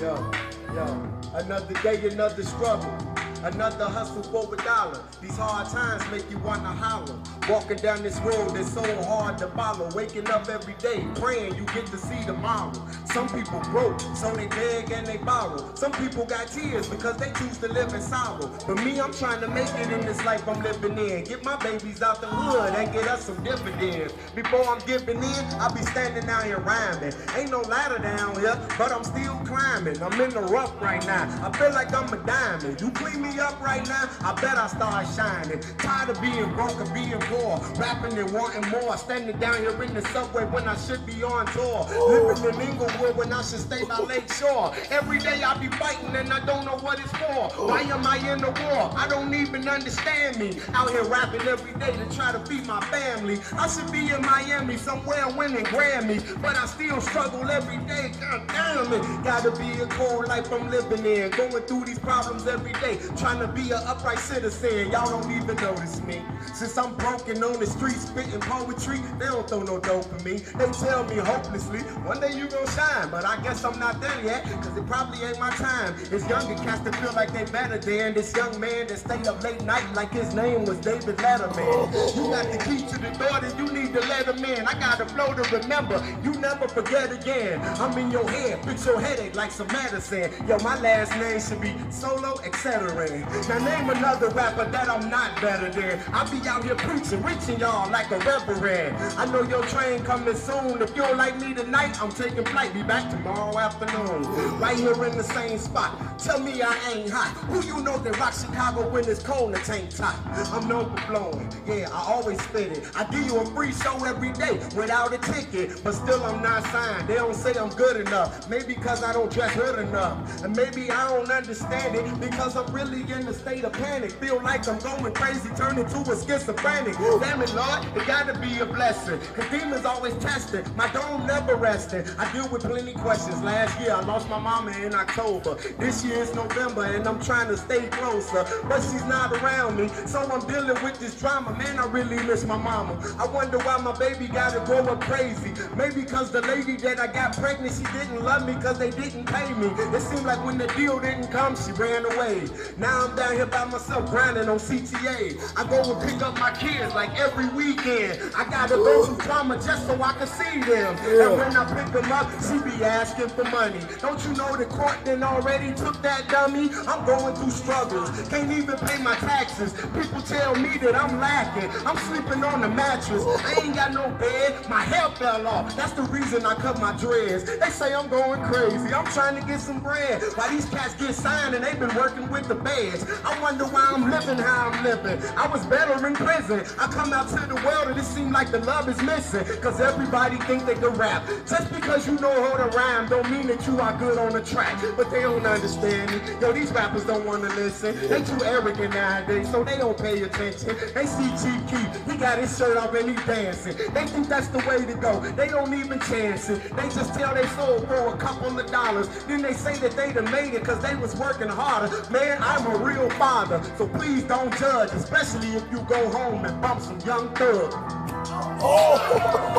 Yo, yo, another day, another struggle. Another hustle for a dollar. These hard times make you wanna holler. Walking down this road that's so hard to follow. Waking up every day, praying you get to see tomorrow. Some people broke, so they beg and they borrow. Some people got tears because they choose to live in sorrow. But me, I'm trying to make it in this life I'm living in. Get my babies out the hood and get us some dividends. Before I'm giving in, I'll be standing out here rhyming. Ain't no ladder down here, but I'm still climbing. I'm in the rough right now. I feel like I'm a diamond. You clean me up right now, I bet I start shining. Tired of being broke and being poor, rapping and wanting more. Standing down here in the subway when I should be on tour. Living in Englewood when I should stay by Lake Shore. Every day I be fighting and I don't know what it's for. Why am I in the war? I don't even understand me. Out here rapping every day to try to feed my family. I should be in Miami somewhere winning Grammy, but I still struggle every day. God damn it. Gotta be a cold life I'm living in. Going through these problems every day. Trying to be an upright citizen. Y'all don't even notice me. Since I'm broken on the streets, spitting poetry, they don't throw no dope for me. They tell me hopelessly, one day you gon' shine. But I guess I'm not there yet, cause it probably ain't my time. It's younger cats that feel like they better than this young man that stayed up late night like his name was David Letterman. You got the key to the door, then you need to let him in. I got a flow to remember, you never forget again. I'm in your head, fix your headache like some medicine. Yo, my last name should be Solo, etc. Now name another rapper that I'm not better than. I be out here preaching, reaching y'all like a reverend. I know your train coming soon. If you don't like me tonight, I'm taking flight. Be back tomorrow afternoon. Right here in the same spot. Tell me I ain't hot. Who you know that rock Chicago when it's cold and tank top? I'm known for blowing. Yeah, I always spit it. I give you a free show every day without a ticket. But still I'm not signed. They don't say I'm good enough. Maybe because I don't dress good enough. And maybe I don't understand it because I'm really in a state of panic. Feel like I'm going crazy, turning to a schizophrenic. Damn it, Lord, it gotta be a blessing. Cause demons always testing. My dome never resting. I deal with plenty questions. Last year I lost my mama in October. This year is November and I'm trying to stay closer. But she's not around me. So I'm dealing with this drama. Man, I really miss my mama. I wonder why my baby gotta grow up crazy. Maybe cause the lady that I got pregnant, she didn't love me cause they didn't pay me. It seemed like when the deal didn't come, she ran away. Now I'm down here by myself grinding on CTA. I go and pick up my kids like every weekend. I gotta go through trauma just so I can see them. And when I pick them up, she be asking for money. Don't you know the court then already took that dummy? I'm going through struggles, can't even pay my taxes. People tell me that I'm lacking. I'm sleeping on the mattress. I ain't got no bed. My hair fell off. That's the reason I cut my dreads. They say I'm going crazy. I'm trying to get some bread. Why these cats get signed and they've been working with the I wonder why I'm living how I'm living. I was better in prison. I come out to the world and it seems like the love is missing. Cause everybody think they can rap. Just because you know how to rhyme don't mean that you are good on the track. But they don't understand it. Yo, these rappers don't want to listen. They too arrogant nowadays, so they don't pay attention. They see Chief Keef, he got his shirt off and he dancing. They think that's the way to go. They don't even chance it. They just tell they sold for a couple of dollars. Then they say that they done made it cause they was working harder. Man, I'm a real father, so please don't judge, especially if you go home and bump some young thugs. Oh.